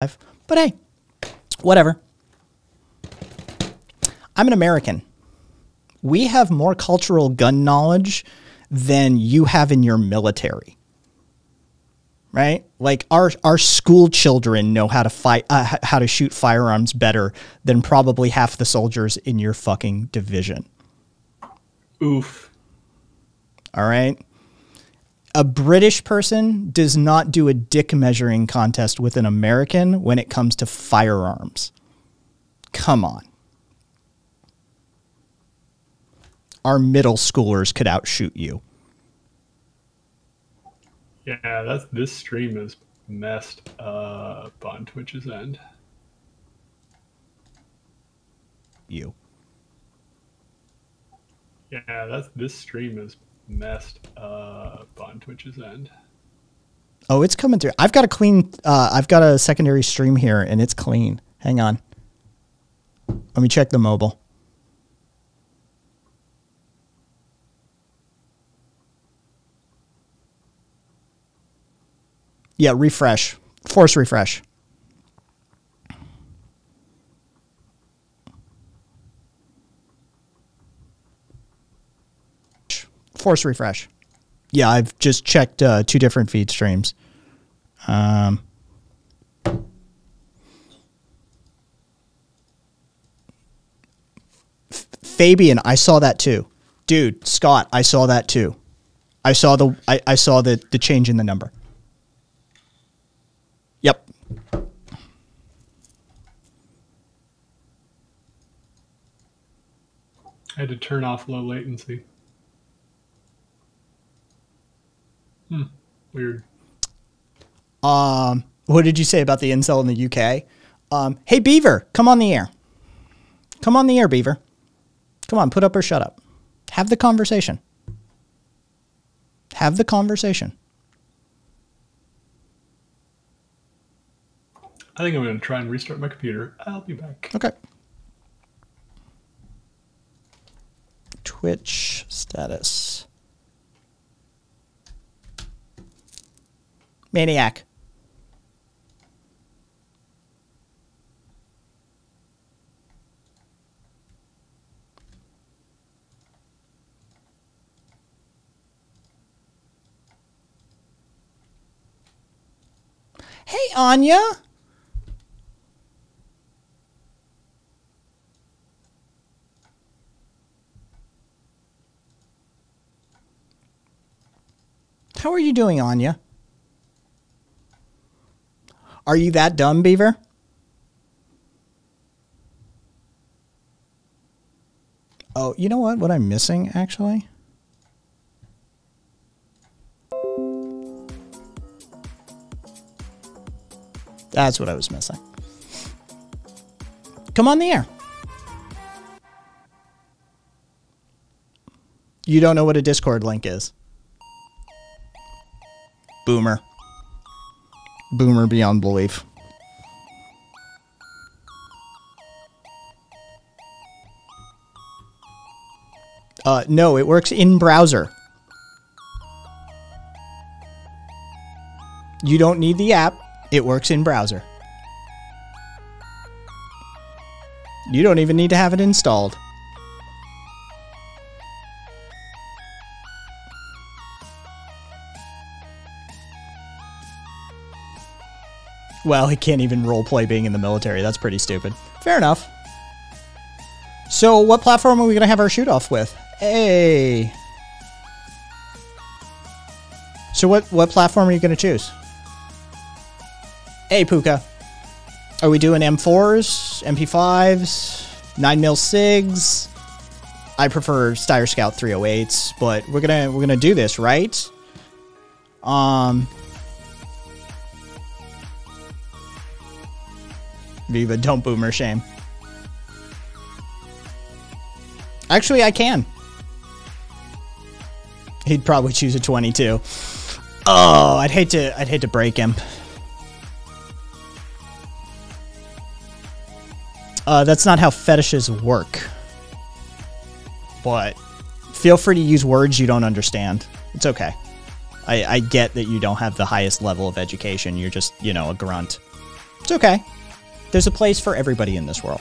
But hey, whatever. I'm an American. We have more cultural gun knowledge than you have in your military. Right? Like our our school children know how to fight uh, how to shoot firearms better than probably half the soldiers in your fucking division. Oof. All right? A British person does not do a dick measuring contest with an American when it comes to firearms. Come on. Our middle schoolers could outshoot you. Yeah, that's this stream is messed up on Twitch's end. You. Yeah, that's this stream is messed up on Twitch's end. Oh, it's coming through. I've got a clean. Uh, I've got a secondary stream here, and it's clean. Hang on. Let me check the mobile. Yeah, refresh. Force refresh. Force refresh. Yeah, I've just checked uh, two different feed streams. Um, F- Fabian, I saw that too. Dude, Scott, I saw that too. I saw the I, I saw the the change in the number. Yep. I had to turn off low latency. Hmm. Weird. Um, what did you say about the incel in the UK? Um, hey Beaver, come on the air. Come on the air, Beaver. Come on, put up or shut up. Have the conversation. Have the conversation. I think I'm going to try and restart my computer. I'll be back. Okay. Twitch status. Maniac. Hey, Anya. How are you doing, Anya? Are you that dumb, Beaver? Oh, you know what? What I'm missing, actually? That's what I was missing. Come on the air. You don't know what a Discord link is. Boomer. Boomer beyond belief. Uh, no, it works in browser. You don't need the app. It works in browser. You don't even need to have it installed. Well, he can't even roleplay being in the military. That's pretty stupid. Fair enough. So, what platform are we going to have our shoot off with? Hey. So, what, what platform are you going to choose? Hey, Puka. Are we doing M4s, MP5s, 9mm SIGs? I prefer Steyr Scout 308s, but we're gonna we're gonna do this, right? Um, Viva, don't boomer shame. Actually, I can. He'd probably choose a 22. Oh, I'd hate to I'd hate to break him. Uh, that's not how fetishes work. But feel free to use words you don't understand. It's okay. I, I get that you don't have the highest level of education. You're just, you know, a grunt. It's okay. There's a place for everybody in this world.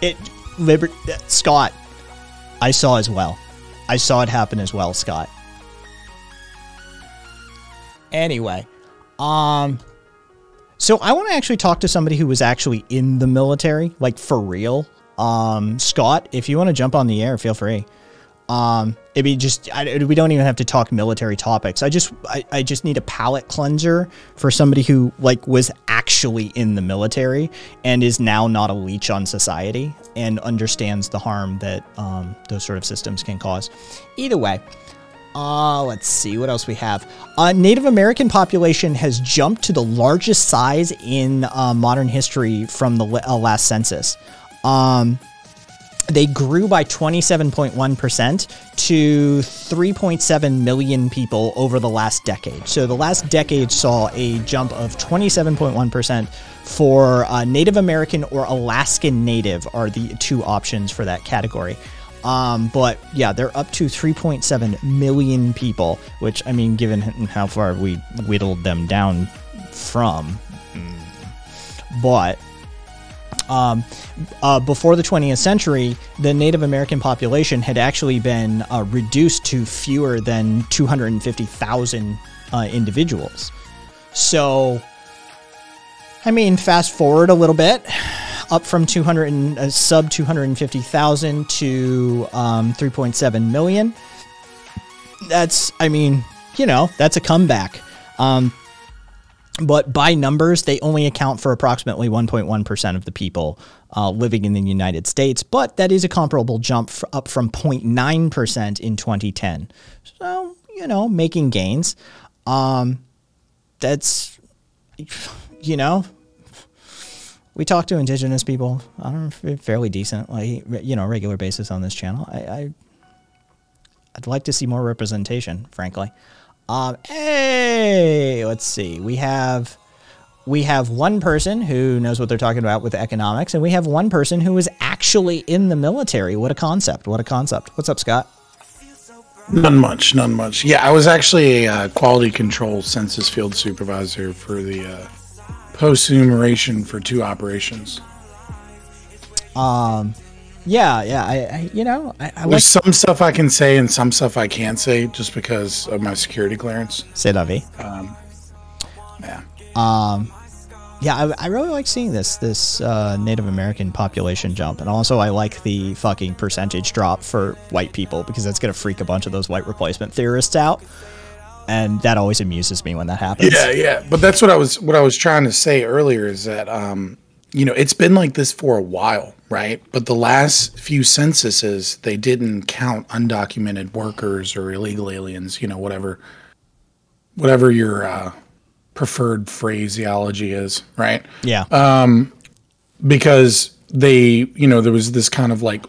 It, Liber- Scott, I saw as well. I saw it happen as well, Scott. Anyway, um, so I want to actually talk to somebody who was actually in the military, like for real. Um, Scott, if you want to jump on the air, feel free. Um, it'd be just I, we don't even have to talk military topics. I just I, I just need a palate cleanser for somebody who like was actually in the military and is now not a leech on society and understands the harm that um, those sort of systems can cause. Either way, uh, let's see what else we have. Uh, Native American population has jumped to the largest size in uh, modern history from the uh, last census. Um, they grew by 27.1% to 3.7 million people over the last decade. So the last decade saw a jump of 27.1% for uh, Native American or Alaskan Native are the two options for that category. Um, but yeah, they're up to 3.7 million people, which I mean, given how far we whittled them down from, but um, uh, before the 20th century, the Native American population had actually been uh, reduced to fewer than 250,000 uh, individuals. So, I mean, fast forward a little bit, up from 200 and, uh, sub 250,000 to um, 3.7 million. That's, I mean, you know, that's a comeback. Um, but by numbers, they only account for approximately 1.1% of the people uh, living in the United States, but that is a comparable jump up from 0.9% in 2010. So, you know, making gains. Um, that's, you know, we talk to indigenous people on a fairly decent, like, you know, regular basis on this channel. I, I I'd like to see more representation, frankly. Um, hey, let's see. We have we have one person who knows what they're talking about with economics, and we have one person who is actually in the military. What a concept! What a concept! What's up, Scott? None much, none much. Yeah, I was actually a uh, quality control census field supervisor for the uh, post enumeration for two operations. Um, yeah, yeah. I, I you know, I, I like There's some stuff I can say and some stuff I can't say just because of my security clearance. say la vie. Um, yeah. Um, yeah, I, I really like seeing this this uh, Native American population jump, and also I like the fucking percentage drop for white people because that's gonna freak a bunch of those white replacement theorists out, and that always amuses me when that happens. Yeah, yeah. But that's what I was what I was trying to say earlier is that um, you know, it's been like this for a while, right? But the last few censuses, they didn't count undocumented workers or illegal aliens, you know, whatever whatever your uh, preferred phraseology is, right? yeah, Um because they, you know, there was this kind of like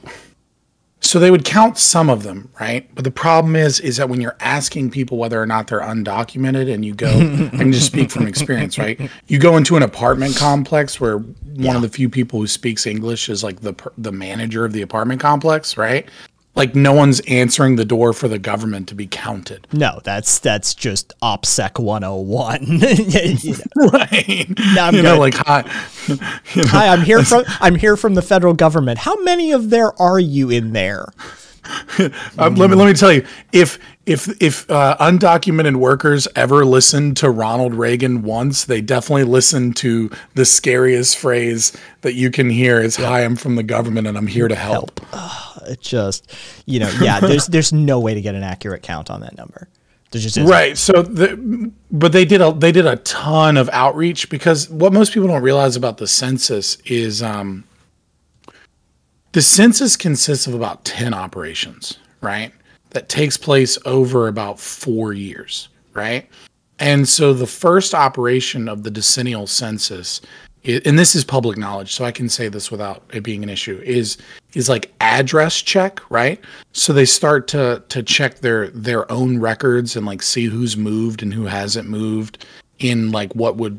so they would count some of them, right? But the problem is is that when you're asking people whether or not they're undocumented and you go I can just speak from experience, right? You go into an apartment complex where one of the few people who speaks English is like the the manager of the apartment complex, right? Like no one's answering the door for the government to be counted. no, that's that's just OPSEC 101. You know, Right. No, I'm you know, like hi, you know, Hi, I'm here from I'm here from the federal government. How many of there are you in there? Uh, let me let me tell you, if if if uh, undocumented workers ever listened to Ronald Reagan once, they definitely listened to the scariest phrase that you can hear is "Hi, I'm from the government and I'm here to help." It just, you know, yeah. There's there's no way to get an accurate count on that number. There just isn't. Right. So, the, but they did a they did a ton of outreach because what most people don't realize about the census is um, the census consists of about ten operations, right? That takes place over about four years, right? And so the first operation of the decennial census, and this is public knowledge, so I can say this without it being an issue, is is like address check, right? So they start to to check their their own records and like see who's moved and who hasn't moved in like what would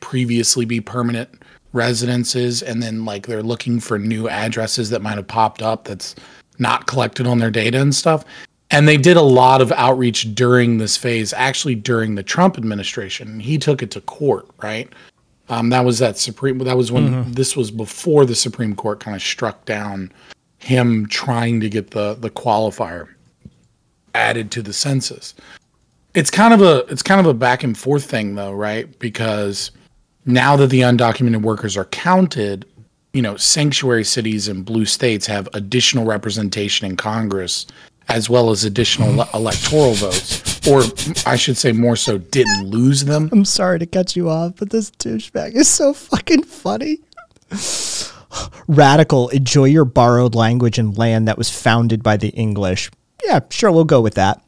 previously be permanent residences and then like they're looking for new addresses that might have popped up that's not collected on their data and stuff. And they did a lot of outreach during this phase, actually during the Trump administration. He took it to court, right? Um, that was that Supreme. That was when mm-hmm. this was before the Supreme Court kind of struck down him trying to get the the qualifier added to the census. It's kind of a it's kind of a back and forth thing though, right? Because now that the undocumented workers are counted, you know, sanctuary cities and blue states have additional representation in Congress as well as additional mm-hmm. electoral votes, or I should say more so, didn't lose them. I'm sorry to cut you off, but this douchebag is so fucking funny. Radical, enjoy your borrowed language and land that was founded by the English. Yeah, sure, we'll go with that.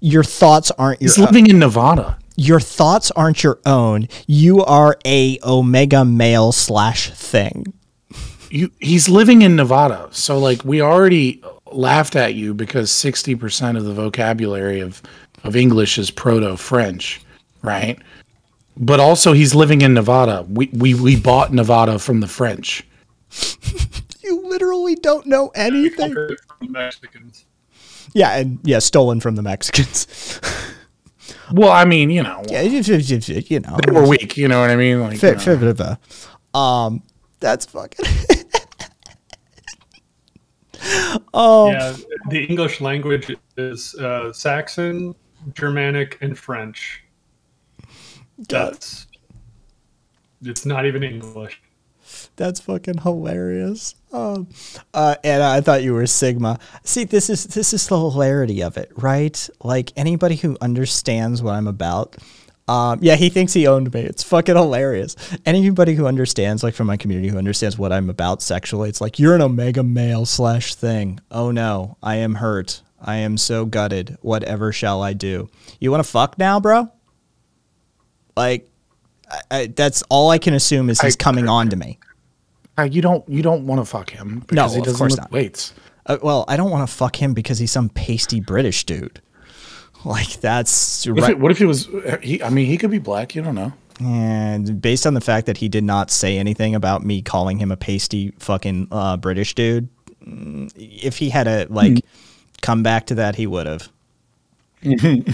Your thoughts aren't your. He's living in Nevada. Your thoughts aren't your own. You are a omega male slash thing. You, he's living in Nevada, so like we already laughed at you because 60% of the vocabulary of, of English is proto French, right? But also, he's living in Nevada. We, we, we bought Nevada from the French. you literally don't know anything. Mexicans. Yeah, and yeah, stolen from the Mexicans. well, I mean, you know, yeah, you know, they were weak. You know what I mean? Like, f- you know. um, that's fucking. oh. Yeah, the English language is uh, Saxon, Germanic, and French. That's. It's not even English. That's fucking hilarious. Um, uh, and I thought you were Sigma. See, this is this is the hilarity of it, right? Like anybody who understands what I'm about um, yeah, he thinks he owned me. It's fucking hilarious. Anybody who understands, like from my community, who understands what I'm about sexually, it's like you're an omega male slash thing. Oh no, I am hurt. I am so gutted. Whatever shall I do? You want to fuck now, bro? Like, I, I, that's all I can assume is he's I, coming on to me. Uh, you don't. You don't want to fuck him because no, he doesn't of course not. weights. Uh, well, I don't want to fuck him because he's some pasty British dude. Like that's what, right. if, it, what if he was? He, I mean, he could be black. You don't know. And based on the fact that he did not say anything about me calling him a pasty fucking uh, British dude, mm, if he had a like mm. come back to that, he would have. Um,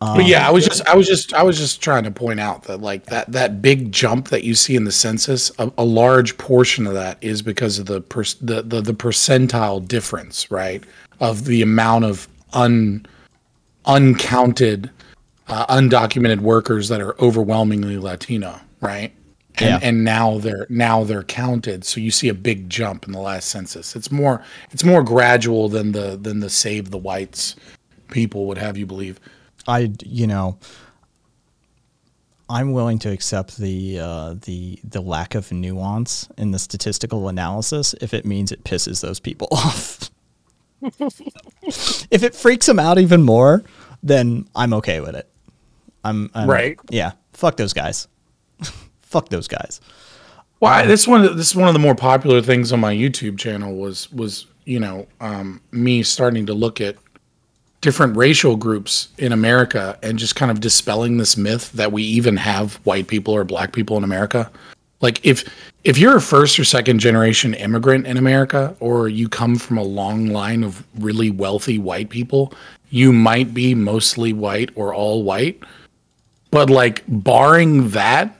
but yeah, I was just, I was just, I was just trying to point out that like that that big jump that you see in the census, a, a large portion of that is because of the, per, the the the percentile difference, right, of the amount of un uncounted uh, undocumented workers that are overwhelmingly Latino, right? And, yeah. and now they're now they're counted. So you see a big jump in the last census. It's more it's more gradual than the than the save the whites people would have you believe. I you know I'm willing to accept the uh, the the lack of nuance in the statistical analysis if it means it pisses those people off if it freaks him out even more, then I'm okay with it. I'm, I'm right. Yeah, fuck those guys. fuck those guys. Well, um, this one this is one of the more popular things on my YouTube channel was was you know um, me starting to look at different racial groups in America and just kind of dispelling this myth that we even have white people or black people in America. Like if if you're a first or second generation immigrant in America or you come from a long line of really wealthy white people, you might be mostly white or all white. But like barring that,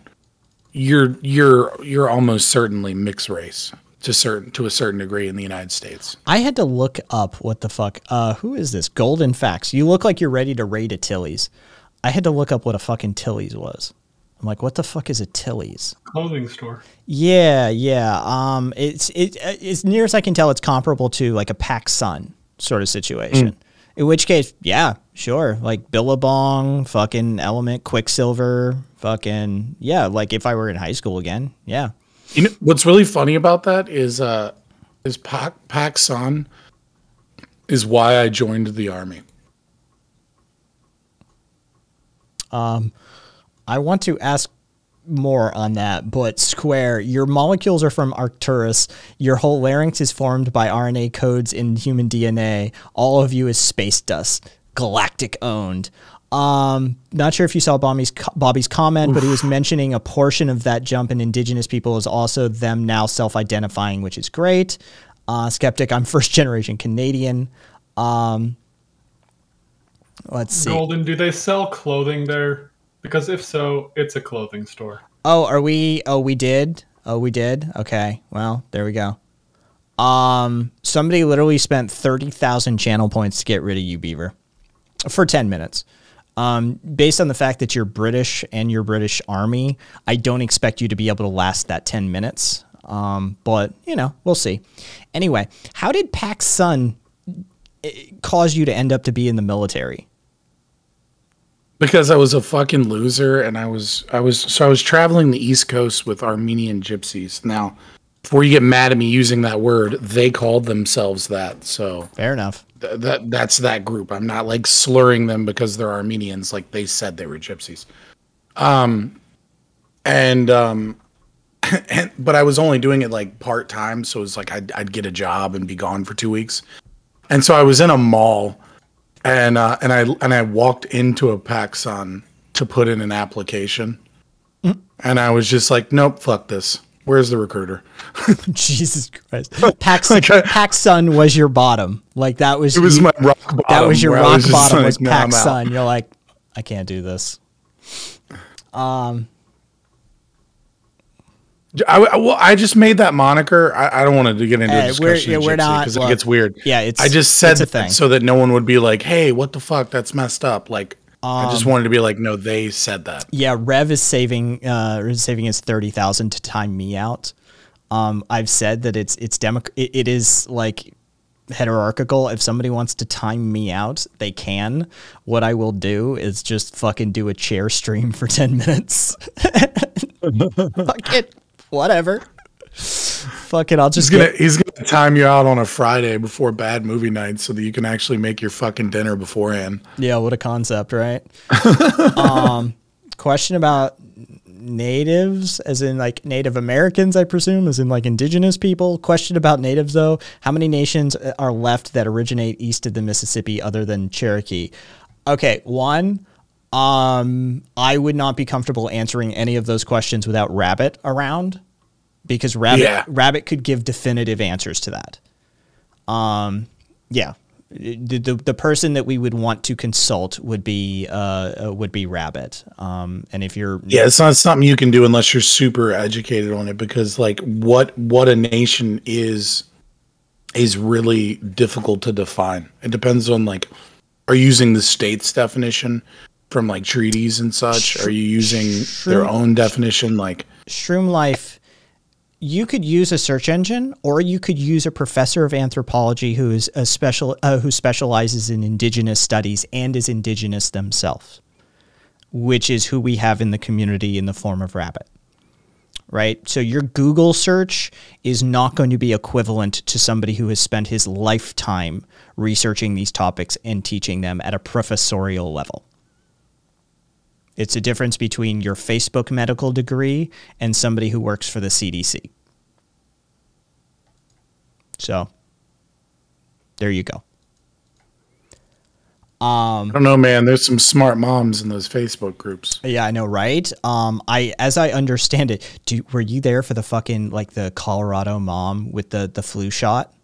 you're you're you're almost certainly mixed race to certain to a certain degree in the United States. I had to look up what the fuck. Uh, who is this? Golden Facts. You look like you're ready to raid a Tilly's. I had to look up what a fucking Tilly's was. I'm like, what the fuck is a Tilly's? Clothing store. Yeah, yeah. Um, it's it as near as I can tell, it's comparable to like a PacSun sort of situation. Mm. In which case, yeah, sure, like Billabong, fucking Element, Quiksilver, fucking yeah. Like if I were in high school again, yeah. You know what's really funny about that is uh, is Pac PacSun is why I joined the army. Um I want to ask more on that, but Square, your molecules are from Arcturus. Your whole larynx is formed by RNA codes in human DNA. All of you is space dust, galactic owned. Um, not sure if you saw Bobby's Bobby's comment, but he was mentioning a portion of that jump in indigenous people is also them now self-identifying, which is great. Uh, skeptic, I'm first generation Canadian. Um, let's see. Golden, do they sell clothing there? Because if so, it's a clothing store. Oh, are we? Oh, we did. Oh, we did. Okay. Well, there we go. Um, somebody literally spent thirty thousand channel points to get rid of you, Beaver, for ten minutes. Um, based on the fact that you're British and you're British Army, I don't expect you to be able to last that 10 minutes. Um, but, you know, we'll see. Anyway, how did PacSun eh, cause you to end up to be in the military? Because I was a fucking loser and I was I was so I was traveling the East Coast with Armenian gypsies. Now, before you get mad at me using that word, they called themselves that. So fair enough th- that that's that group. I'm not like slurring them because they're Armenians, like they said they were gypsies. Um, and um, and but I was only doing it like part time, so it was like I'd I'd get a job and be gone for two weeks. And so I was in a mall, and uh, and I and I walked into a PacSun to put in an application, mm. and I was just like, nope, fuck this. Where's the recruiter? Jesus Christ. PacSun, like PacSun was your bottom. Like that was It was you, my rock bottom. That was your rock was bottom like, was no, PacSun. You're like, I can't do this. Um I, well, I just made that moniker. I, I don't want to get into hey, a discussion we're, yeah, we're not because it gets weird. Yeah, it's. I just said that so that no one would be like, "Hey, what the fuck? That's messed up." Like, um, I just um, wanted to be like, no, they said that. Yeah, Rev is saving uh, is saving his thirty thousand to time me out. Um, I've said that it's it's demo it, it is like hierarchical. If somebody wants to time me out, they can. What I will do is just fucking do a chair stream for ten minutes. Fuck it, whatever. Fuck it, I'll just. He's gonna get... he's gonna time you out on a Friday before bad movie night so that you can actually make your fucking dinner beforehand. Yeah, what a concept, right? um, question about natives, as in like Native Americans, I presume, as in like indigenous people. Question about natives though: How many nations are left that originate east of the Mississippi other than Cherokee? Okay, one. Um, I would not be comfortable answering any of those questions without Rabbit around because Rabbit yeah. Rabbit could give definitive answers to that. Um, yeah, the, the, the person that we would want to consult would be uh, uh, would be Rabbit. Um, and if you're yeah, it's not something you can do unless you're super educated on it because like what what a nation is is really difficult to define. It depends on like are you using the state's definition from like treaties and such? Are you using Shroom, their own definition like Shroom Life? You could use a search engine or you could use a professor of anthropology who is a special uh, who specializes in indigenous studies and is indigenous themselves which is who we have in the community in the form of rabbit right so your google search is not going to be equivalent to somebody who has spent his lifetime researching these topics and teaching them at a professorial level it's a difference between your Facebook medical degree and somebody who works for the CDC. So there you go. Um, I don't know, man. There's some smart moms in those Facebook groups. Yeah, I know, right? Um, I, as I understand it, do, were you there for the fucking like the Colorado mom with the the flu shot?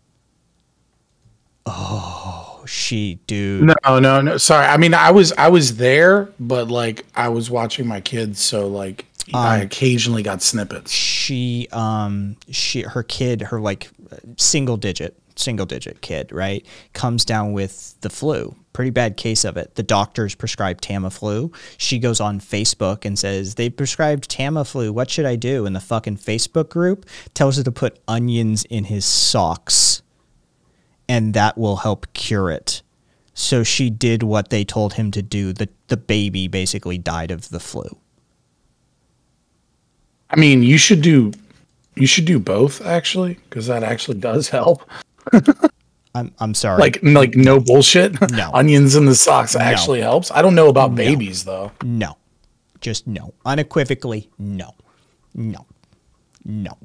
Oh, she, dude. No, no, no. Sorry. I mean, I was I was there, but like I was watching my kids, so like um, I occasionally got snippets. She, um, she, her kid, her like single digit, single digit kid, right, comes down with the flu. Pretty bad case of it. The doctors prescribed Tamiflu. She goes on Facebook and says, They prescribed Tamiflu. What should I do? And the fucking Facebook group tells her to put onions in his socks and that will help cure it. So she did what they told him to do. The, the baby basically died of the flu. I mean, you should do you should do both actually, because that actually does help. I'm I'm sorry. Like like no bullshit. No. Onions in the socks no. actually helps. I don't know about no. babies though. No. Just no. Unequivocally, no. No. No.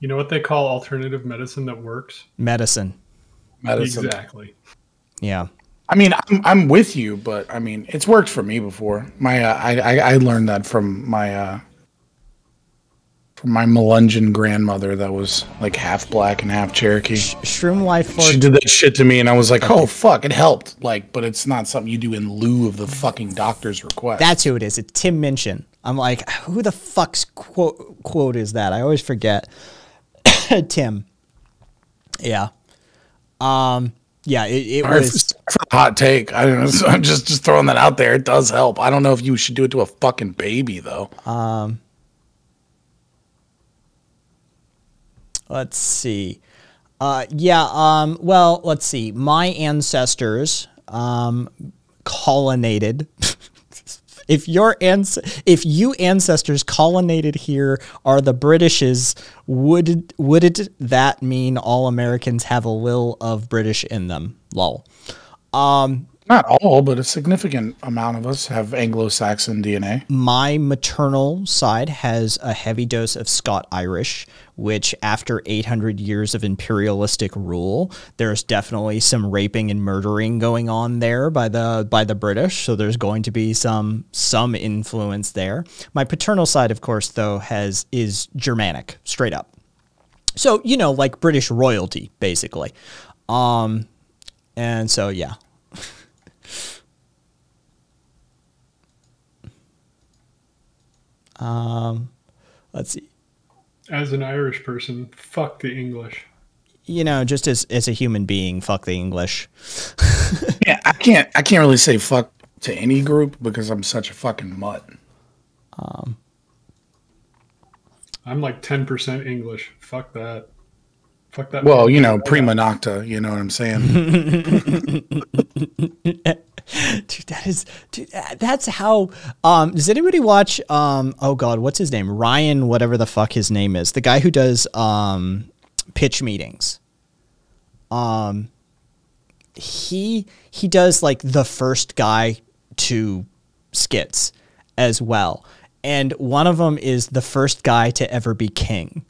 You know what they call alternative medicine that works? Medicine. Medicine. Exactly. Yeah. I mean, I'm, I'm with you, but I mean, it's worked for me before. My uh, I, I, I learned that from my uh, from my Melungeon grandmother that was like half black and half Cherokee. Sh- Shroom Life. She did that shit to me, and I was like, "Oh fuck, it helped." Like, but it's not something you do in lieu of the fucking doctor's request. That's who it is. It's Tim Minchin. I'm like, who the fuck's quote quote is that? I always forget. Tim. Yeah. Um. Yeah. It, it was hot take. I don't know. So I'm just just throwing that out there. It does help. I don't know if you should do it to a fucking baby though. Um. Let's see. Uh, yeah. Um. Well, let's see. My ancestors um if your ans- if you ancestors colonized here are the British's, would would it that mean all Americans have a little of British in them? Lol. Um, not all, but a significant amount of us have Anglo-Saxon DNA. My maternal side has a heavy dose of Scot Irish, which after 800 years of imperialistic rule, there's definitely some raping and murdering going on there by the by the British, so there's going to be some some influence there. My paternal side of course though has is Germanic, straight up. So, you know, like British royalty basically. Um and so yeah, Um, let's see. As an Irish person, fuck the English. You know, just as as a human being, fuck the English. yeah, I can't. I can't really say fuck to any group because I'm such a fucking mutt. Um, I'm like ten percent English. Fuck that. Fuck that. Well, you know, prima nocta. You know what I'm saying. dude, that is, dude, that's how. Um, does anybody watch? Um, oh God, what's his name? Ryan, whatever the fuck his name is, the guy who does um, pitch meetings. Um, he he does like the first guy to skits as well, and one of them is the first guy to ever be king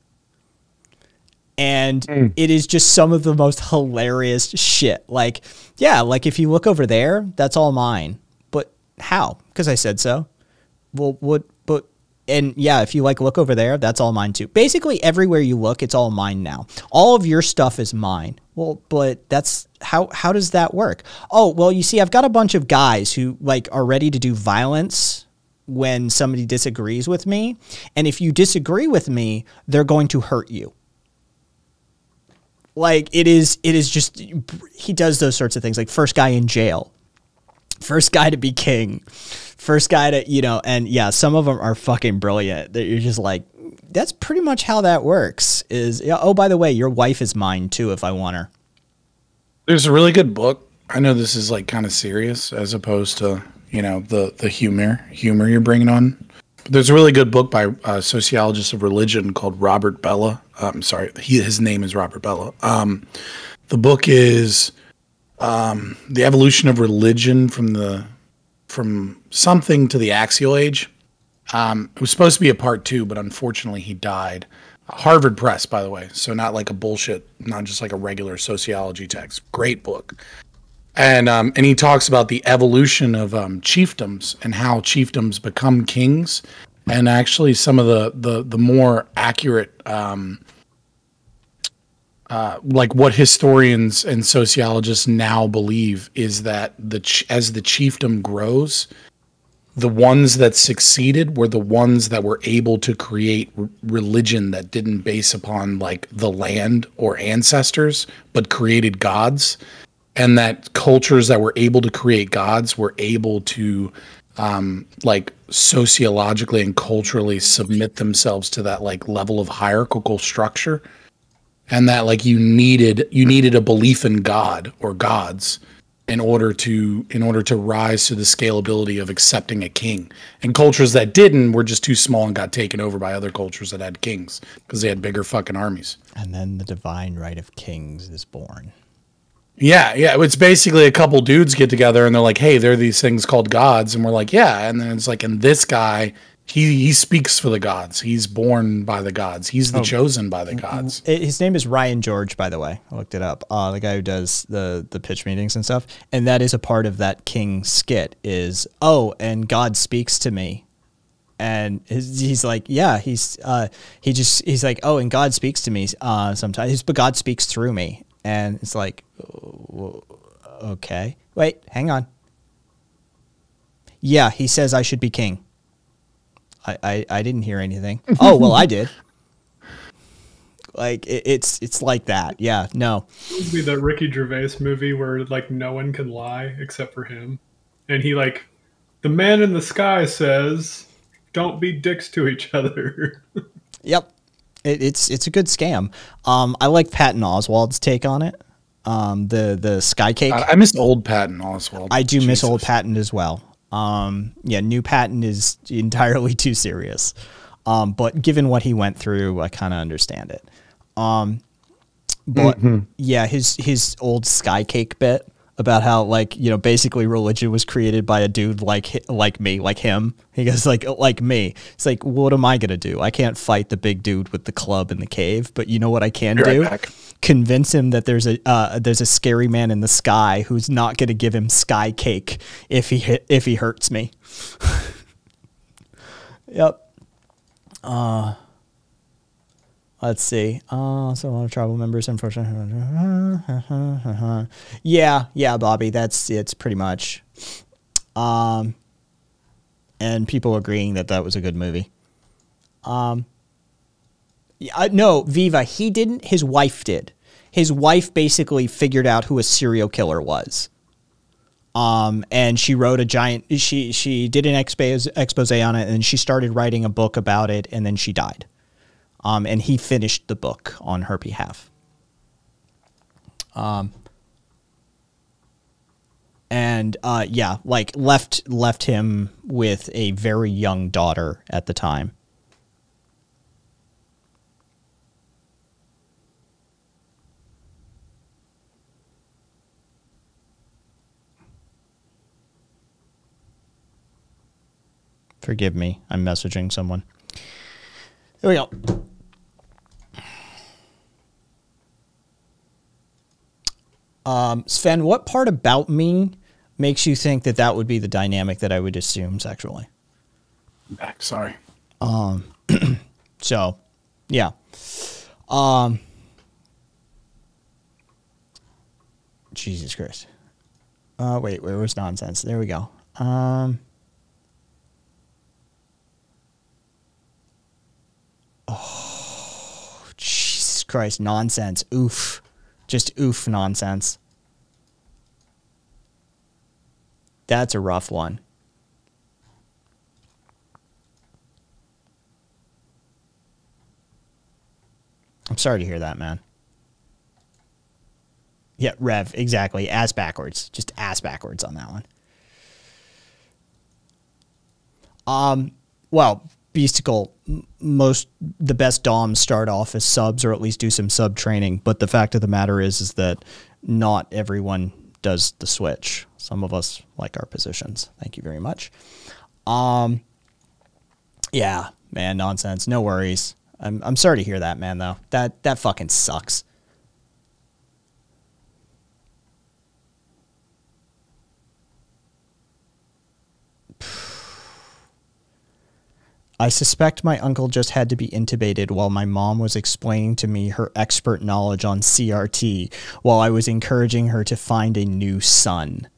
and mm. it is just some of the most hilarious shit. Like, yeah, like if you look over there, that's all mine. But how? Because I said so. Well, what? But and yeah, if you like look over there, that's all mine too. Basically, everywhere you look, it's all mine now. All of your stuff is mine. Well, but that's how how does that work? Oh, well, you see, I've got a bunch of guys who like are ready to do violence when somebody disagrees with me, and if you disagree with me, they're going to hurt you like it is, it is just he does those sorts of things. Like first guy in jail, first guy to be king, first guy to you know, and yeah, some of them are fucking brilliant. That you're just like, that's pretty much how that works. Is oh by the way, your wife is mine too if I want her. There's a really good book. I know this is like kind of serious as opposed to you know the the humor humor you're bringing on there's a really good book by a sociologist of religion called Robert Bellah. I'm sorry, he, his name is Robert Bellah. Um, the book is um, the evolution of religion from the from something to the axial age. Um, it was supposed to be a part two, but unfortunately he died. Harvard Press, by the way, so not like a bullshit, not just like a regular sociology text. Great book and um, and he talks about the evolution of um, chiefdoms and how chiefdoms become kings, and actually some of the the the more accurate. Um, uh, like what historians and sociologists now believe is that the ch- as the chiefdom grows, the ones that succeeded were the ones that were able to create r- religion that didn't base upon like the land or ancestors, but created gods and that cultures that were able to create gods were able to um, like sociologically and culturally submit themselves to that like level of hierarchical structure. And that like you needed you needed a belief in god or gods in order to in order to rise to the scalability of accepting a king. And cultures that didn't were just too small and got taken over by other cultures that had kings because they had bigger fucking armies. And then the divine right of kings is born yeah, yeah. It's basically a couple dudes get together and they're like, hey, there are these things called gods. And we're like, yeah. And then it's like, and this guy he he speaks for the gods. He's born by the gods. He's the oh. chosen by the gods. His name is Ryan George, by the way. I looked it up. Uh, the guy who does the the pitch meetings and stuff, and that is a part of that King skit. Is oh, and God speaks to me, and his, he's like, yeah, he's uh, he just he's like, oh, and God speaks to me uh, sometimes, but God speaks through me, and it's like, oh, okay, wait, hang on. Yeah, he says I should be king. I, I, I didn't hear anything. oh well, I did. Like it, it's it's like that. Yeah, no. It would be that Ricky Gervais movie where like no one can lie except for him, and he like, the man in the sky says, "Don't be dicks to each other." yep, it, it's it's a good scam. Um, I like Patton Oswalt's take on it. Um, the the sky cake. I, I miss old Patton Oswalt. I do Jesus. miss old Patton as well. Um, yeah, new Patton is entirely too serious. Um, but given what he went through, I kind of understand it. Um, but mm-hmm. yeah, his his old sky cake bit about how like you know basically religion was created by a dude like like me like him. He goes like like me. It's like what am i gonna do? I can't fight the big dude with the club in the cave but you know what i can do? right convince him that there's a uh, there's a scary man in the sky who's not gonna give him sky cake if he if he hurts me. Yep uh Let's see. Uh, so a lot of tribal members, unfortunately. yeah, yeah, Bobby. That's it's pretty much. Um, and people agreeing that that was a good movie. Um, yeah, no, Viva. He didn't. His wife did. His wife basically figured out who a serial killer was. Um, and she wrote a giant. She she did an expose expose on it, and she started writing a book about it, and then she died um, and he finished the book on her behalf. Um, and uh, yeah, like left left him with a very young daughter at the time. Forgive me, I'm messaging someone. There we go. Um, Sven, what part about me makes you think that that would be the dynamic that I would assume sexually? Back, sorry. Um, so, yeah. Um, Jesus Christ. Uh, wait, where was nonsense? There we go. Um, oh, Jesus Christ, nonsense. Oof. Just oof nonsense. That's a rough one. I'm sorry to hear that, man. Yeah, Rev, exactly. Ass backwards. Just ass backwards on that one. Um, well, Most the best DOMs start off as subs or at least do some sub training. But the fact of the matter is, is that not everyone does the switch. Some of us like our positions. Thank you very much. Um, yeah, man, nonsense. No worries. I'm I'm sorry to hear that, man. Though that that fucking sucks. I suspect my uncle just had to be intubated while my mom was explaining to me her expert knowledge on CRT while I was encouraging her to find a new son.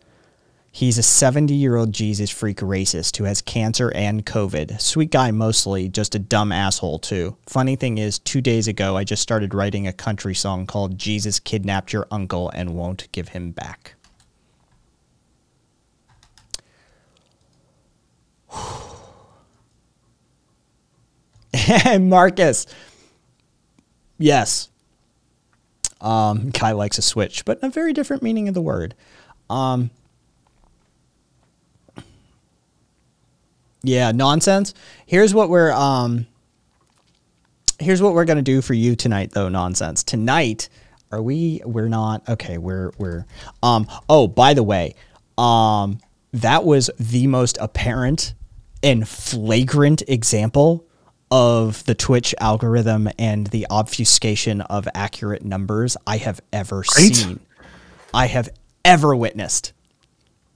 He's a 70 year old Jesus freak racist who has cancer and COVID. Sweet guy mostly, just a dumb asshole too. Funny thing is, two days ago I just started writing a country song called Jesus Kidnapped Your Uncle and Won't Give Him Back. Marcus. Yes. Um, Kai likes a switch, but a very different meaning of the word. Um, yeah, nonsense. Here's what we're um, here's what we're gonna do for you tonight, though. Nonsense. Tonight, are we? We're not. Okay, we're we're. Um. Oh, by the way, um, that was the most apparent and flagrant example of the Twitch algorithm and the obfuscation of accurate numbers I have ever seen. I have ever witnessed.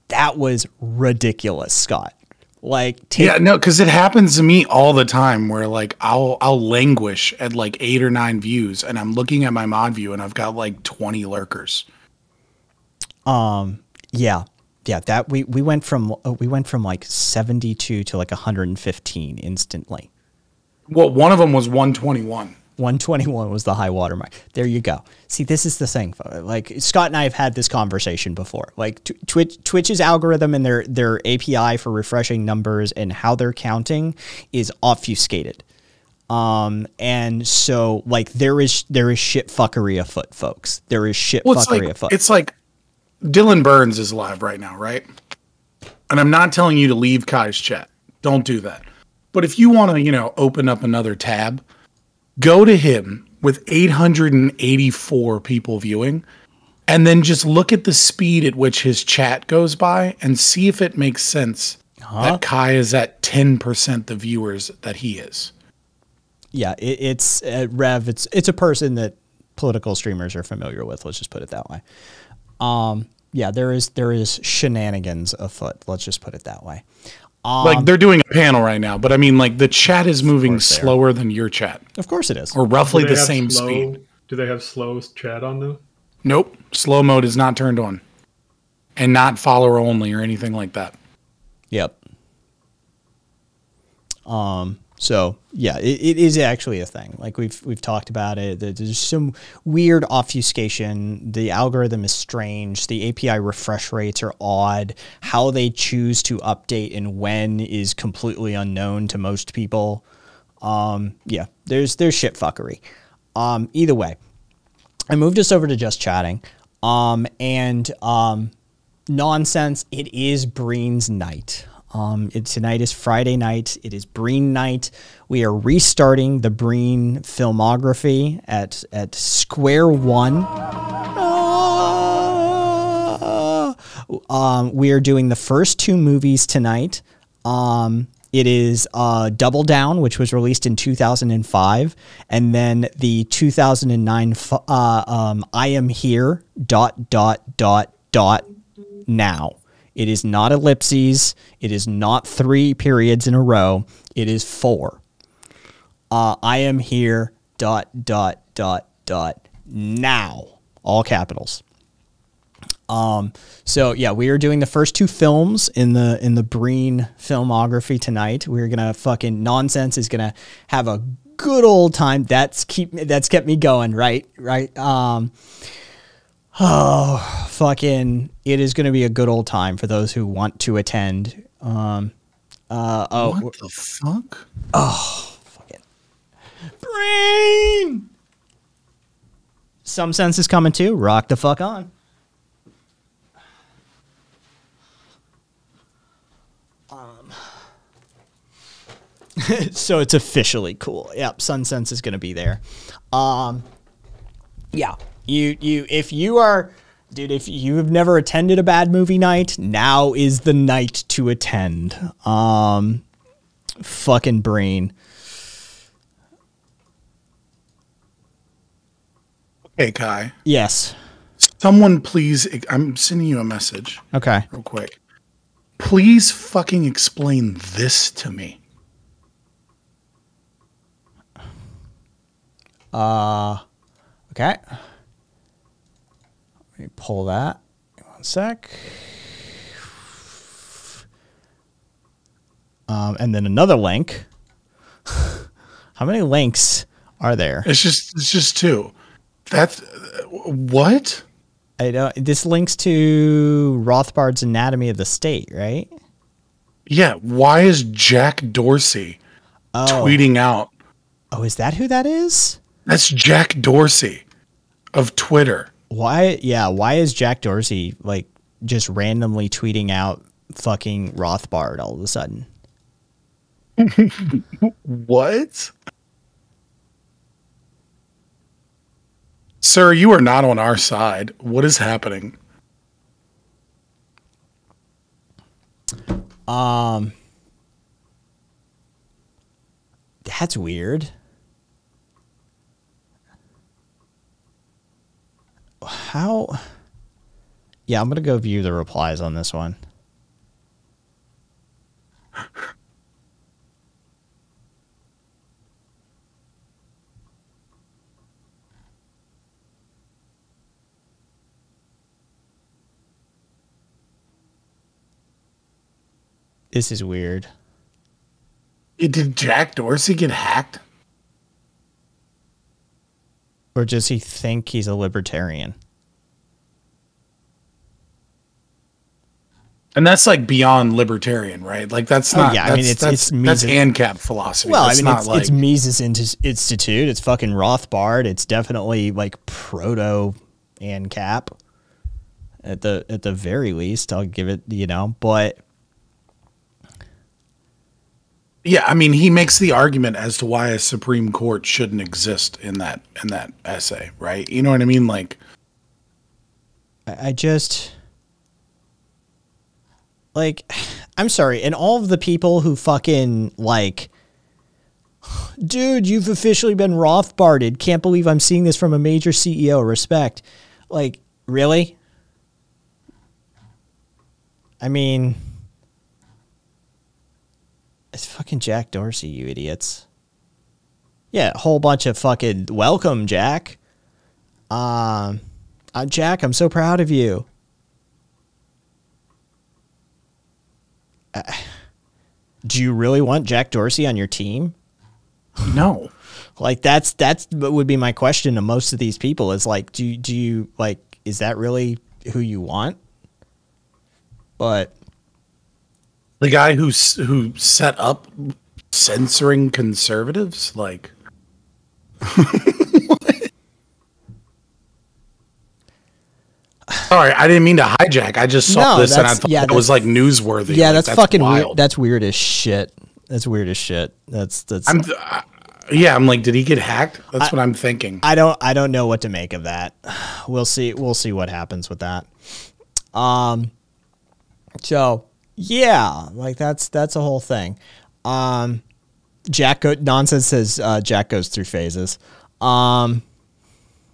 That was ridiculous, Scott. Like, Yeah, no, because it happens to me all the time where like I'll I'll languish at like eight or nine views and I'm looking at my mod view and I've got like 20 lurkers. Um. Yeah, yeah. That we we went from uh, we went from like seventy two to like one hundred and fifteen instantly. Well, one of them was 121. 121 was the high water mark. There you go. See, this is the thing. Like Scott and I have had this conversation before. Like Tw- Twitch, Twitch's algorithm and their their API for refreshing numbers and how they're counting is obfuscated. Um, and so like there is there is shit fuckery afoot, folks. There is shit Well, fuckery like afoot. it's like Dylan Burns is live right now, right? And I'm not telling you to leave Kai's chat. Don't do that. But if you want to, you know, open up another tab, go to him with 884 people viewing and then just look at the speed at which his chat goes by and see if it makes sense that Kai is at 10% the viewers that he is. yeah, it, it's uh, Rev. It's it's a person that political streamers are familiar with. Let's just put it that way. Um, yeah, there is there is shenanigans afoot. Let's just put it that way. Like they're doing a panel right now, but I mean like the chat is moving course they are. slower than your chat Of course it is. or roughly the same slow, speed. Do they have slow chat on though? Nope. Slow mode is not turned on. And not follower only or anything like that. Yep. Um. So yeah, it, it is actually a thing. Like we've we've talked about it. There's some weird obfuscation. The algorithm is strange. The API refresh rates are odd. How they choose to update and when is completely unknown to most people. Um. Yeah. There's there's shit fuckery. Um. Either way, I moved us over to just chatting. Um. And um nonsense. It is Breen's night. Um, it, tonight is Friday night. It is Breen night. We are restarting the Breen filmography at at square one. Ah. Um, we are doing the first two movies tonight. Um, it is uh, Double Down, which was released in 2005, and then the 2009 f- uh, um, I Am Here dot dot dot dot now. It is not ellipses. It is not three periods in a row. It is four. Uh, I am here. Dot dot dot dot now. All capitals. Um, so yeah, we are doing the first two films in the in the Breen filmography tonight. We're gonna fucking nonsense is gonna have a good old time. That's keep that's kept me going. Right, right. Um, oh, fucking! It is gonna be a good old time for those who want to attend. Um, uh, oh, What the fuck? Breen. Some sense is coming too. Rock the fuck on. Um, so it's officially cool. Yep, Sunsense is going to be there. Um, yeah, you you if you are, dude, if you have never attended a bad movie night, now is the night to attend. Um, fucking brain. Hey Kai. Yes. Someone please I'm sending you a message Okay. real quick. Please fucking explain this to me. Uh okay. Let me pull that. One sec. Um, and then another link. How many links are there? It's just it's just two. That's what? I don't. This links to Rothbard's Anatomy of the State, right? Yeah, why is Jack Dorsey tweeting out? Oh, is that who that is? That's Jack Dorsey of Twitter. Why? Yeah. Why is Jack Dorsey like just randomly tweeting out fucking Rothbard all of a sudden? What? Sir, you are not on our side. What is happening? um That's weird. How? Yeah, I'm gonna go view the replies on this one. This is weird. Did Jack Dorsey get hacked? Or does he think he's a libertarian? And that's like beyond libertarian, right? Like that's Oh, not. yeah, I mean, it's- that's, it's that's Mises- ANCAP philosophy. Well, that's I mean, not it's, like it's Mises Institute. It's fucking Rothbard. It's definitely like proto ANCAP. At the at the very least, I'll give it. You know, but Yeah, I mean, he makes the argument as to why a Supreme Court shouldn't exist in that in that essay, right? You know what I mean? Like, I just like I'm sorry, and all of the people who fucking like dude, you've officially been Rothbarded. Can't believe I'm seeing this from a major CEO. Respect. Like, really? I mean it's fucking Jack Dorsey, you idiots. Yeah, a whole bunch of fucking welcome, Jack. Um uh, Jack, I'm so proud of you. Uh, do you really want Jack Dorsey on your team? no. Like that's that's what would be my question to most of these people is like, do you- do you like is that really who you want? But The guy who who set up censoring conservatives, like, Sorry, I didn't mean to hijack. I just saw No, this and I thought yeah, it was that's- like newsworthy. yeah, Like, that's, fucking weird. wild. That's weird as shit. That's weird as shit. That's that's I'm, uh, yeah, I'm like, did he get hacked? That's what I'm thinking. I don't I don't know what to make of that. We'll see we'll see what happens with that. Um so yeah, like that's that's a whole thing. Um Jack go- nonsense says uh, Jack goes through phases. Um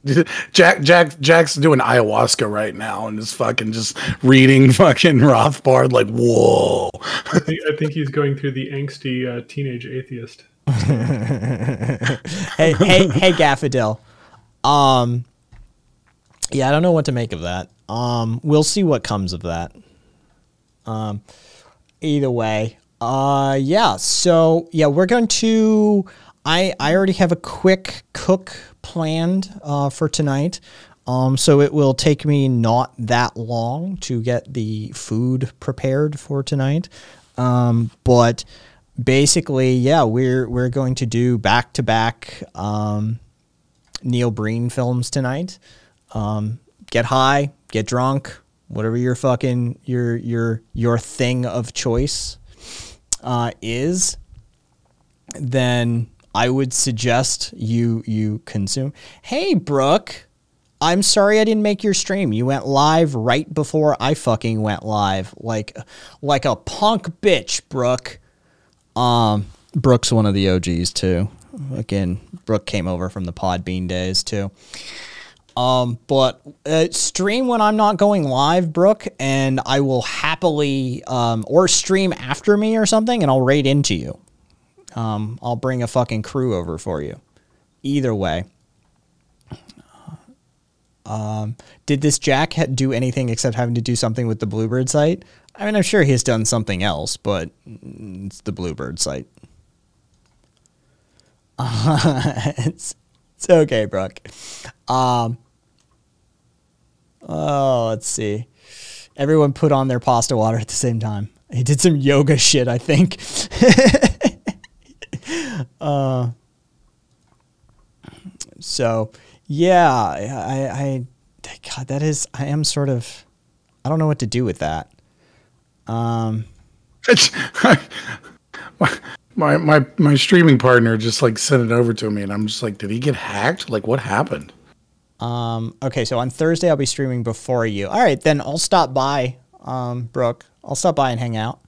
Jack Jack Jack's doing ayahuasca right now and is fucking just reading fucking Rothbard like whoa. I think, I think he's going through the angsty uh, teenage atheist. hey hey hey Gaffadil. Um yeah, I don't know what to make of that. Um we'll see what comes of that. Um either way. Uh yeah, so yeah, we're going to I I already have a quick cook planned uh for tonight. Um so it will take me not that long to get the food prepared for tonight. Um but basically, yeah, we're we're going to do back to back um Neil Breen films tonight. Um, get high, get drunk, whatever your fucking your your your thing of choice uh, is. Then I would suggest you you consume. Hey, Brooke. I'm sorry I didn't make your stream. You went live right before I fucking went live, like like a punk bitch, Brooke. Um, Brooke's one of the OGs too. Again, Brooke came over from the Podbean days too. Um, but uh, stream when I'm not going live, Brooke, and I will happily um, or stream after me or something, and I'll raid into you. Um, I'll bring a fucking crew over for you. Either way. Um, did this Jack do anything except having to do something with the Bluebird site? I mean, I'm sure he has done something else, but it's the Bluebird site. it's, it's okay, Brooke. Um, oh, let's see. Everyone put on their pasta water at the same time. He did some yoga shit, I think. uh, so yeah, I, I, God, that is, I am sort of, I don't know what to do with that. Um, my my my streaming partner just like sent it over to me and I'm just like, did he get hacked? Like what happened? Um, okay, so on Thursday I'll be streaming before you. All right, then I'll stop by, um, Brooke. I'll stop by and hang out.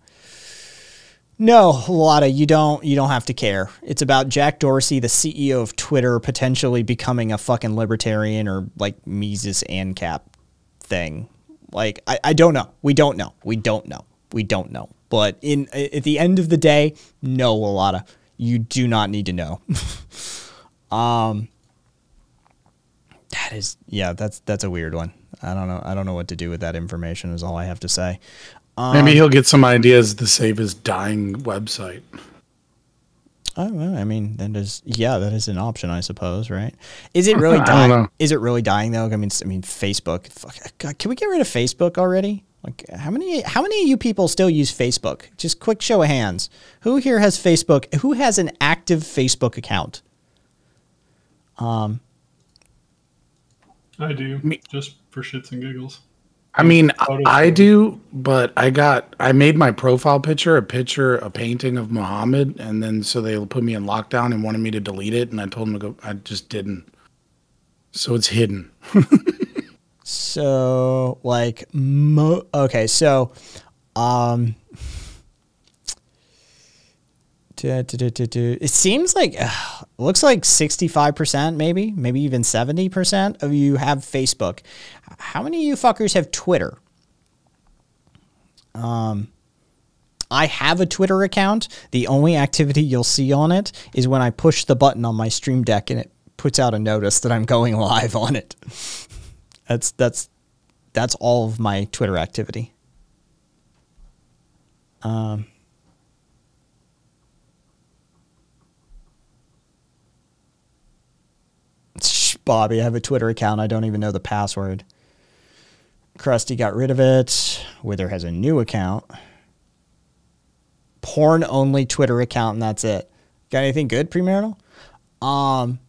No, Lotta, you don't you don't have to care. It's about Jack Dorsey, the CEO of Twitter, potentially becoming a fucking libertarian or like Mises ANCAP thing. Like I, I don't know. We don't know. We don't know. We don't know. But in at the end of the day, no, Lotta, you do not need to know. um that is yeah, that's that's a weird one. I don't know. I don't know what to do with that information is all I have to say. Maybe he'll um, get some ideas to save his dying website. Oh, well, I mean, that is yeah, that is an option, I suppose, right? Is it really I don't dying? know. Is it really dying though? I mean, s- I mean, Facebook. Fuck, God, can we get rid of Facebook already? Like, how many? How many of you people still use Facebook? Just quick show of hands. Who here has Facebook? Who has an active Facebook account? Um, I do, Me- just for shits and giggles. I mean, I- I do, but I got I made my profile picture a picture, a painting of Muhammad, and then so they put me in lockdown and wanted me to delete it, and I told them to go. I just didn't. So it's hidden. So, like, mo- okay, so, um, it seems like it looks like 65% maybe maybe even 70% of you have facebook. How many of you fuckers have twitter? Um i have a twitter account. The only activity you'll see on it is when i push the button on my stream deck and it puts out a notice that i'm going live on it. That's that's that's all of my twitter activity. Um Bobby, I have a Twitter account. I don't even know the password. Krusty got rid of it. Wither has a new account. Porn only Twitter account, and that's it. Got anything good, premarital? Um,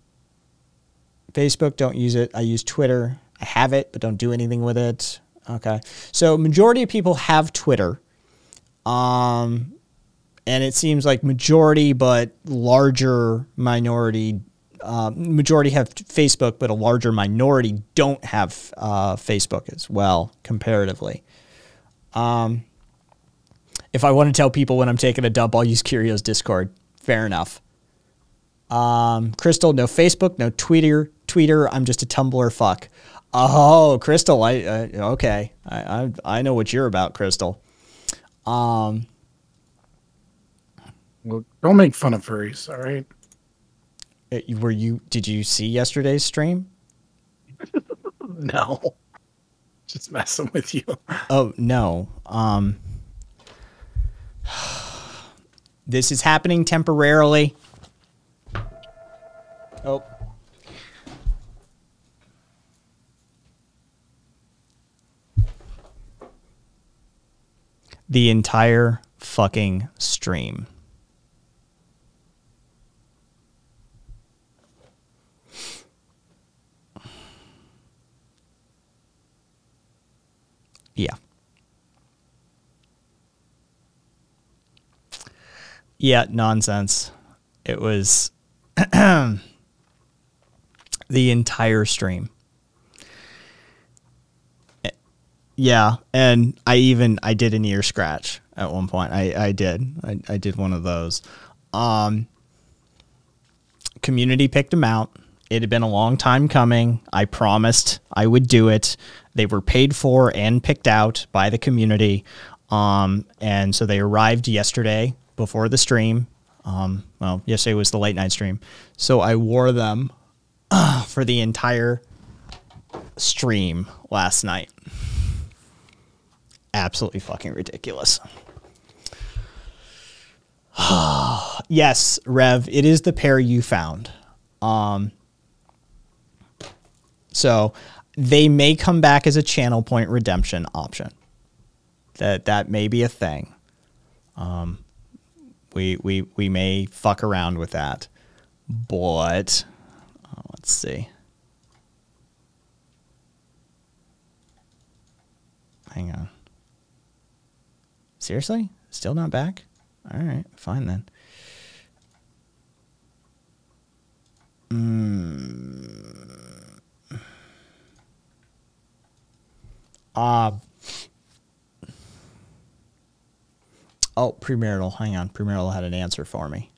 Facebook, don't use it. I use Twitter. I have it, but don't do anything with it. Okay. So majority of people have Twitter. Um, and it seems like majority, but larger minority. Uh, majority have Facebook, but a larger minority don't have uh, Facebook as well, comparatively. Um, if I want to tell people when I'm taking a dump, I'll use Curio's Discord. Fair enough. Um, Crystal, no Facebook, no Twitter. Twitter, I'm just a Tumblr fuck. Oh, Crystal, I uh, okay. I, I I know what you're about, Crystal. Um, Well, don't make fun of furries, all right? Uh, were you? Did you see yesterday's stream? No, just messing with you. Oh no. Um, this is happening temporarily. Oh. The entire fucking stream. Yeah. Yeah, nonsense. It was the entire stream. Eh, Yeah, and I even I did an ear scratch at one point. I I did. I, I did one of those. Um community picked him out. It had been a long time coming. I promised I would do it. They were paid for and picked out by the community. Um, and so they arrived yesterday before the stream. Um, well, yesterday was the late night stream. So I wore them uh, for the entire stream last night. Absolutely fucking ridiculous. yes, Rev, it is the pair you found. Um, so they may come back as a channel point redemption option. That that may be a thing. Um, we we we may fuck around with that, but uh, let's see. Hang on. Seriously? Still not back? All right, fine then. Uh, oh, premarital. Hang on. Premarital had an answer for me.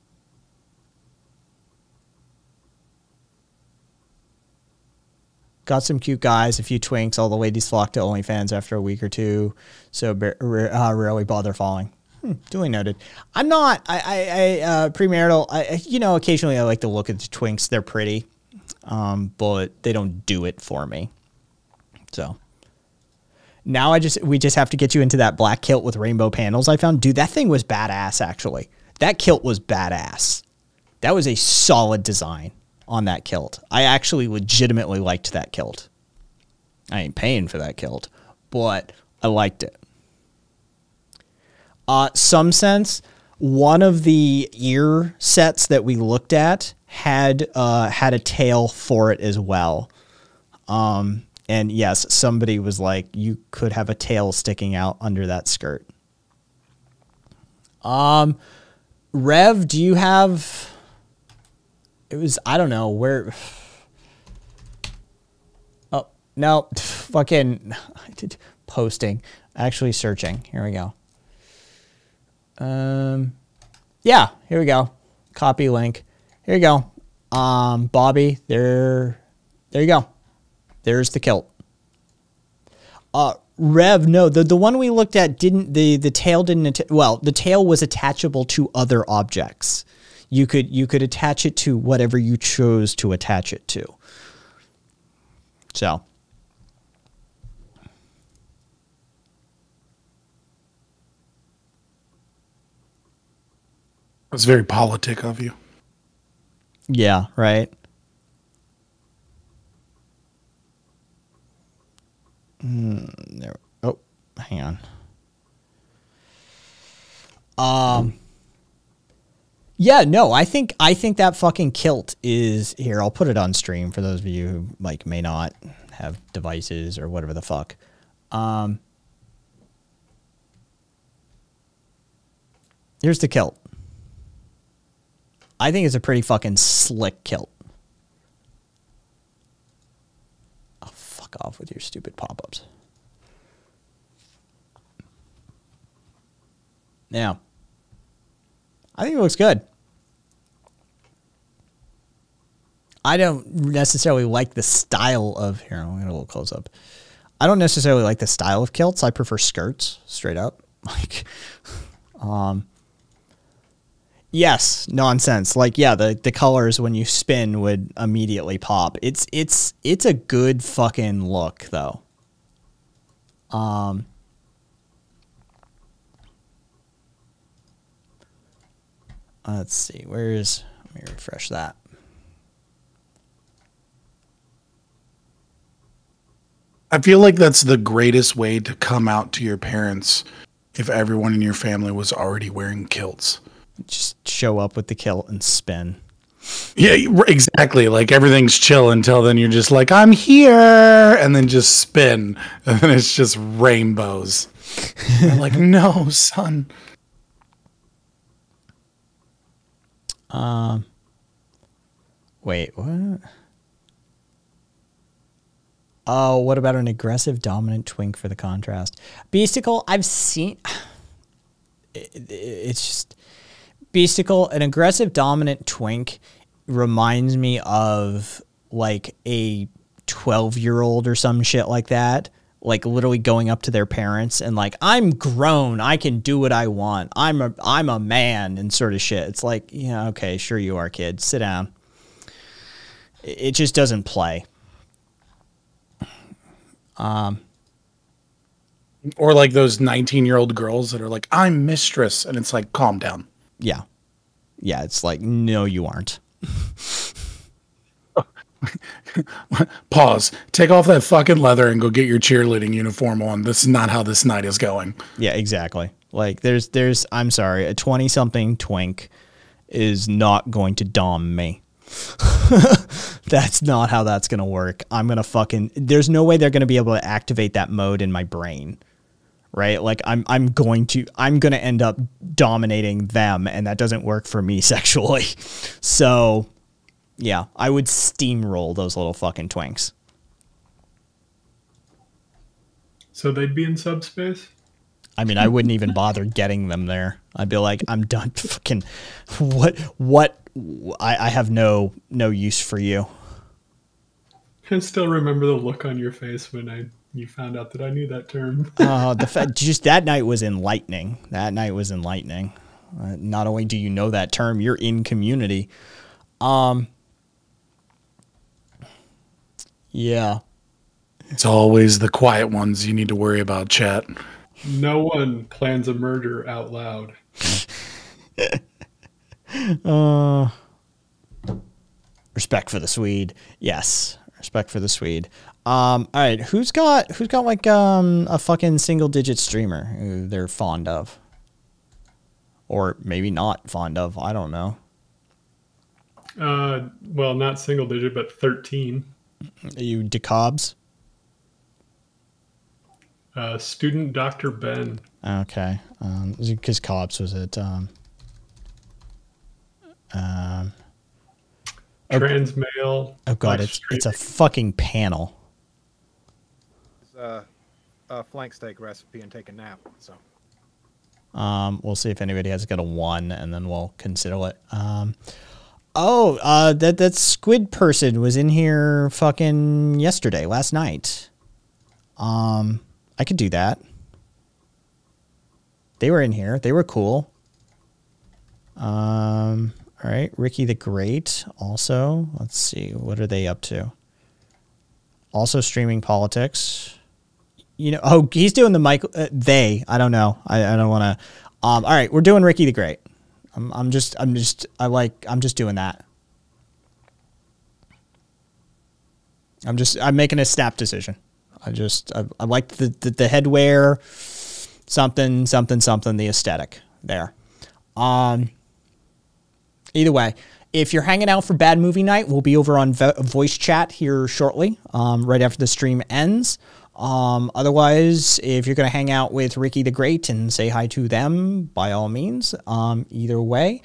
Got some cute guys, a few twinks. All the ladies flocked to OnlyFans after a week or two, so uh, rarely bother following. Hmm, duly noted. I'm not. I, I, I uh, premarital. I, you know, occasionally I like to look at the twinks. They're pretty, um, but they don't do it for me. So now I just we just have to get you into that black kilt with rainbow panels. I found, dude, that thing was badass. Actually, that kilt was badass. That was a solid design on that kilt. I actually legitimately liked that kilt. I ain't paying for that kilt, but I liked it. Uh, some sense, one of the ear sets that we looked at had uh, had a tail for it as well. Um, and yes, somebody was like, you could have a tail sticking out under that skirt. Um, Rev, do you have? It was I don't know where. Oh no, fucking I did posting. Actually searching. Here we go. Um, yeah, here we go. Copy link. Here you go. Um, Bobby, there, there you go. There's the kilt. Uh, Rev, no, the, the one we looked at didn't, the, the tail didn't, well, the tail was attachable to other objects. You could, you could attach it to whatever you chose to attach it to. So. That's very politic of you. Yeah, right. Mm, there. Oh, hang on. Um. Yeah, no, I think I think that fucking kilt is here. I'll put it on stream for those of you who like may not have devices or whatever the fuck. Um. Here's the kilt. I think it's a pretty fucking slick kilt. Oh, fuck off with your stupid pop ups. Now, I think it looks good. I don't necessarily like the style of here. I'll get a little close up. I don't necessarily like the style of kilts. I prefer skirts, straight up. Like, um, Yes, nonsense. Like yeah, the the colors when you spin would immediately pop. It's it's it's a good fucking look though. Um Let's see. Where is let me refresh that. I feel like that's the greatest way to come out to your parents if everyone in your family was already wearing kilts just show up with the kill and spin. Yeah, exactly. Like everything's chill until then you're just like, I'm here, and then just spin, and then it's just rainbows. like, no, son. Um. Wait, what? Oh, what about an aggressive dominant twink for the contrast? Beasticle, I've seen. It, it, it's just Beasticle, an aggressive dominant twink reminds me of like a 12 year old or some shit like that. Like literally going up to their parents and like, I'm grown. I can do what I want. I'm a, I'm a man and sort of shit. It's like, yeah, okay, sure you are, kid. Sit down. It just doesn't play. Um, or like those 19 year old girls that are like, I'm mistress. And it's like, calm down. Yeah. Yeah, it's like, no, you aren't. Pause. Take off that fucking leather and go get your cheerleading uniform on. This is not how this night is going. Yeah, exactly. Like there's there's I'm sorry, a 20 something twink is not going to dom me. that's not how that's going to work. I'm going to fucking there's no way they're going to be able to activate that mode in my brain right? Like I'm I'm going to I'm going to end up dominating them and that doesn't work for me sexually. So, yeah, I would steamroll those little fucking twinks. So they'd be in subspace? I mean, I wouldn't even bother getting them there. I'd be like, I'm done. Fucking, what? What? I, I have no no use for you. I still remember the look on your face when I you found out that I knew that term. Uh, the fact just that night was enlightening. That night was enlightening. Uh, not only do you know that term, you're in community. Um. Yeah. It's always the quiet ones you need to worry about, chat. no one plans a murder out loud. Respect for the Swede. Yes. Respect for the Swede. Um, all right, who's got who's got like um a fucking single digit streamer who they're fond of? Or maybe not fond of. I don't know. Uh, well, not single digit, but thirteen. You decobs? Uh, student Doctor Ben. Okay. Um, because Cobbs was it. Um, um, Trans male. oh god, it's it's a fucking panel. Uh, a flank steak recipe and take a nap. So Um, we'll see if anybody has got a one, and then we'll consider it. Um, oh, uh, that that squid person was in here fucking yesterday, last night. Um, I could do that. They were in here. They were cool. Um, all right, Ricky the Great. Also, let's see, what are they up to? Also streaming politics you know, oh, he's doing the Michael. Uh, they, I don't know. I, I don't want to. Um, all right, we're doing Ricky the Great. I'm, I'm just, I'm just, I like, I'm just doing that. I'm just, I'm making a snap decision. I just, I, I like the, the the headwear, something, something, something, the aesthetic there. Um, either way, if you're hanging out for Bad Movie Night, we'll be over on vo- voice chat here shortly, um, right after the stream ends. Um, otherwise, if you're going to hang out with Ricky the Great and say hi to them, by all means. Um, either way,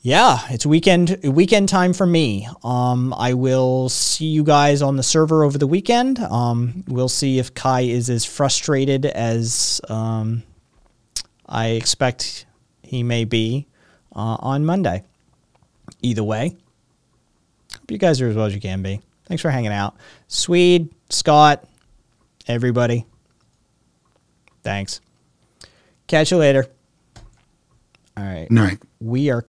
yeah, it's weekend weekend time for me. Um, I will see you guys on the server over the weekend. Um, we'll see if Kai is as frustrated as um, I expect he may be uh, on Monday. Either way, hope you guys are as well as you can be. Thanks for hanging out, Swede, Scott, everybody. Thanks. Catch you later. All right Night. we are